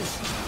team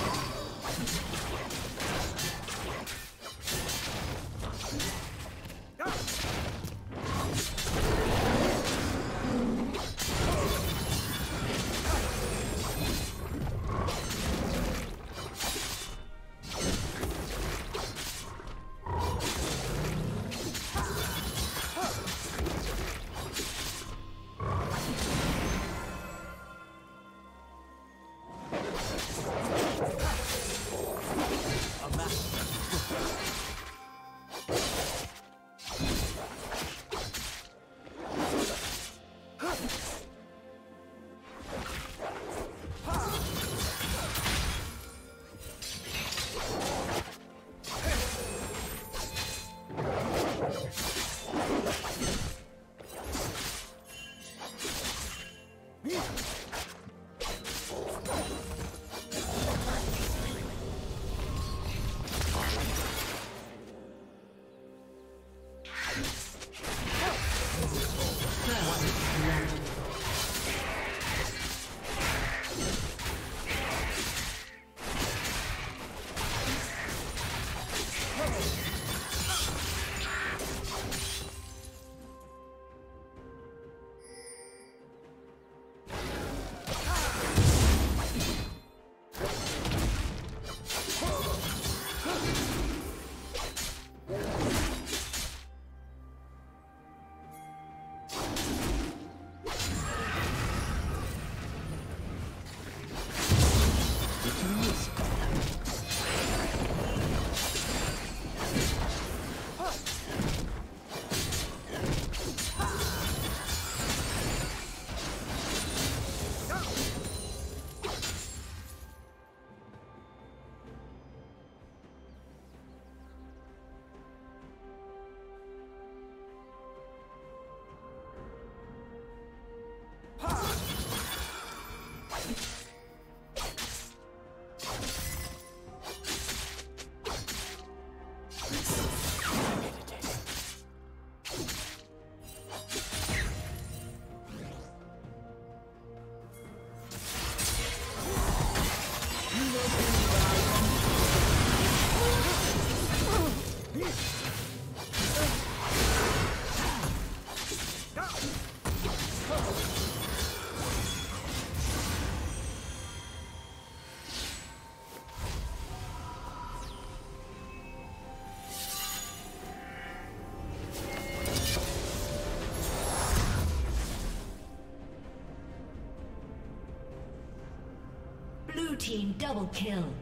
team double kill.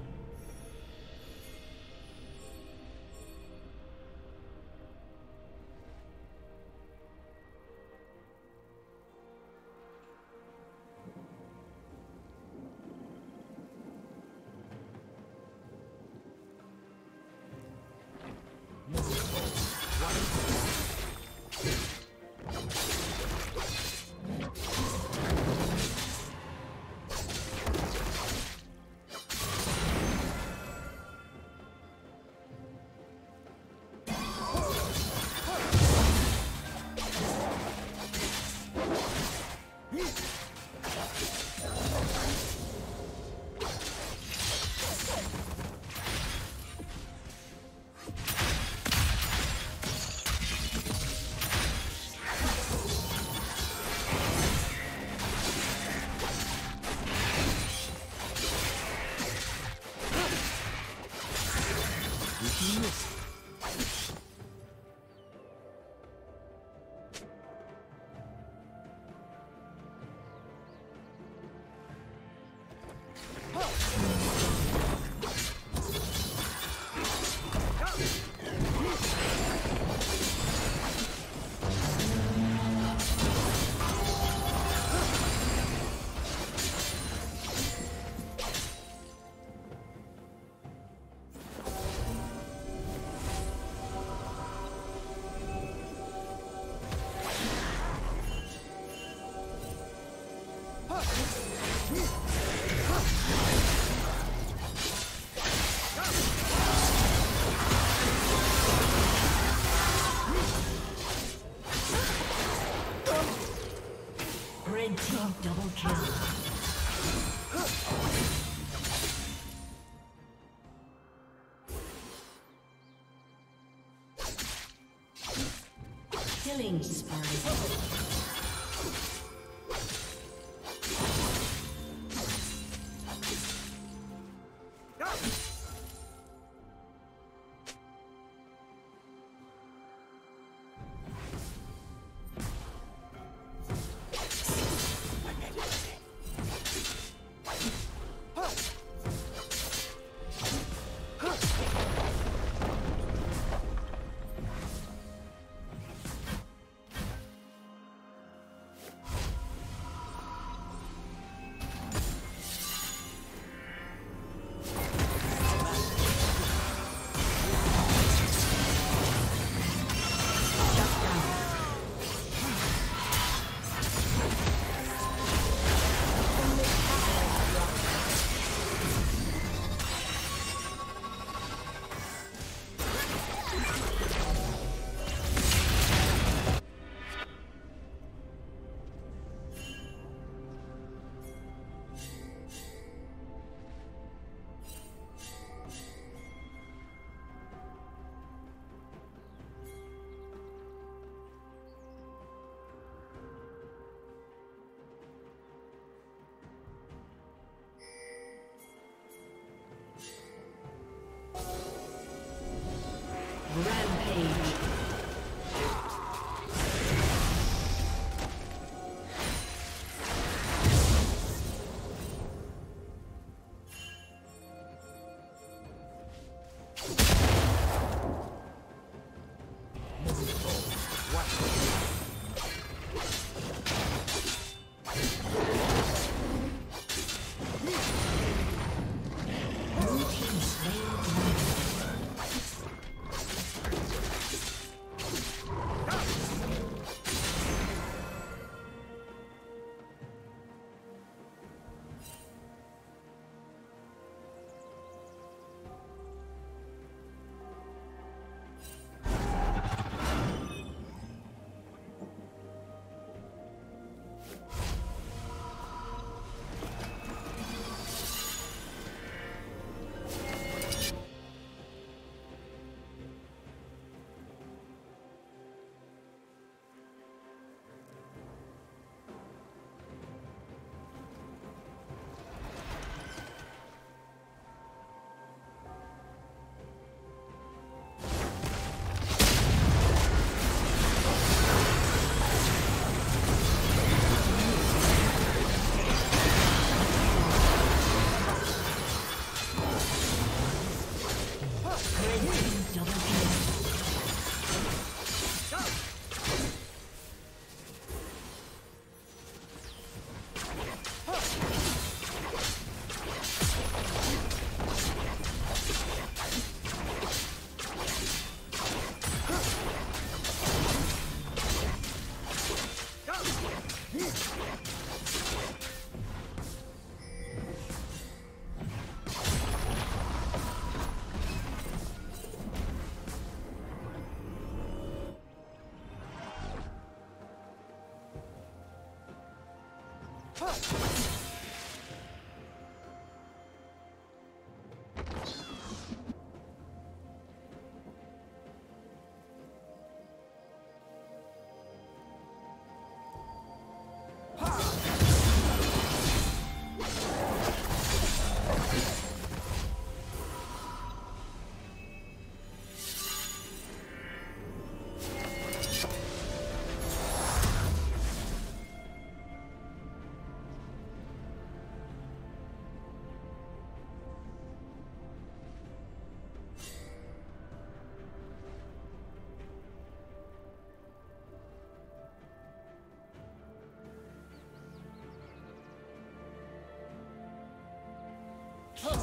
Huh.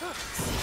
Hush.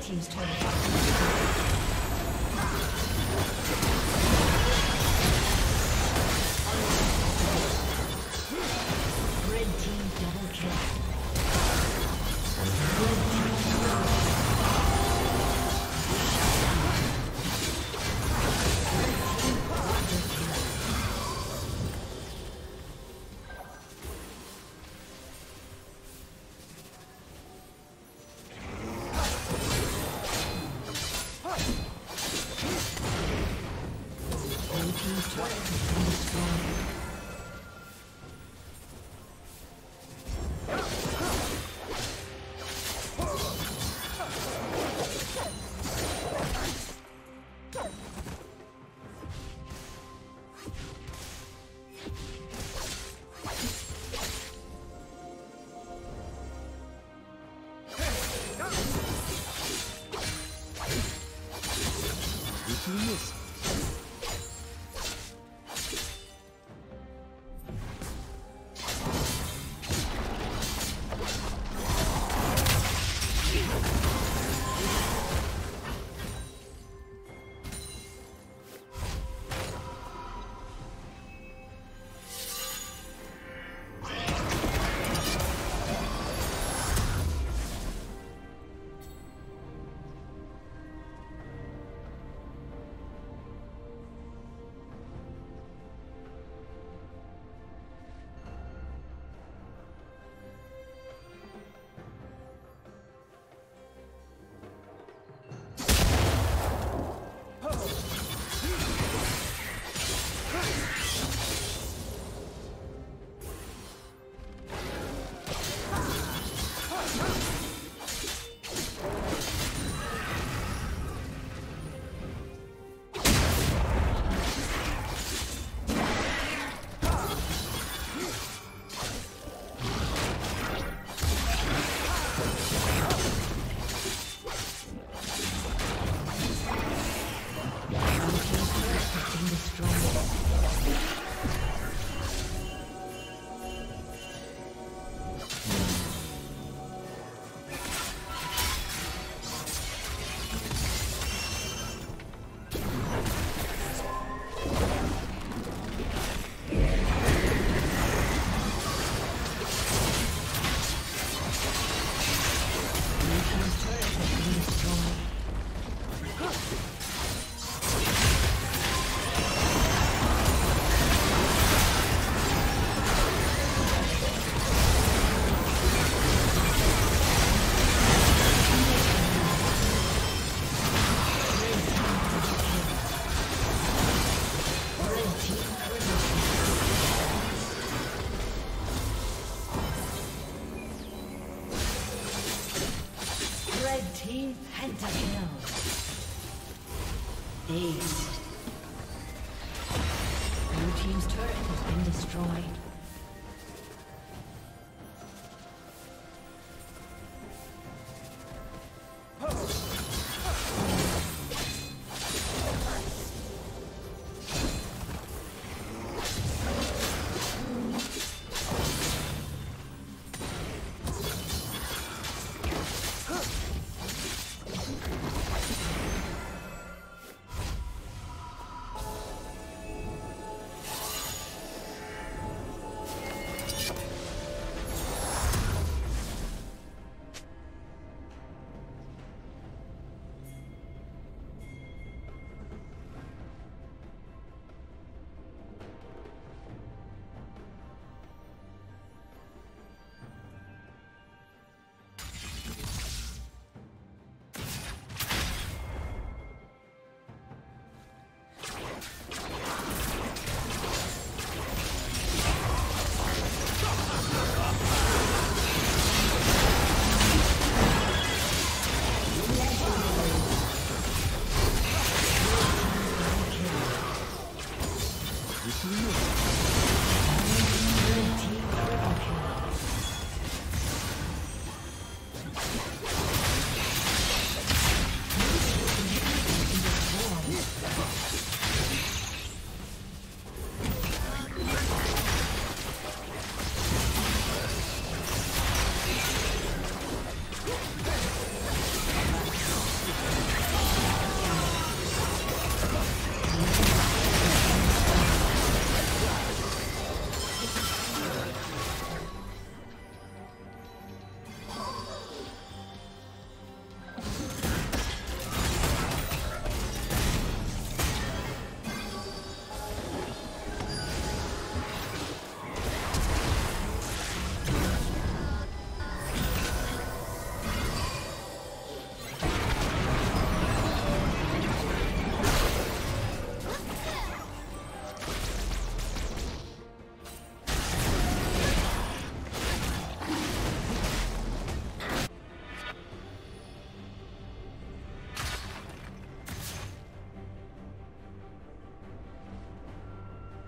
Team's turret.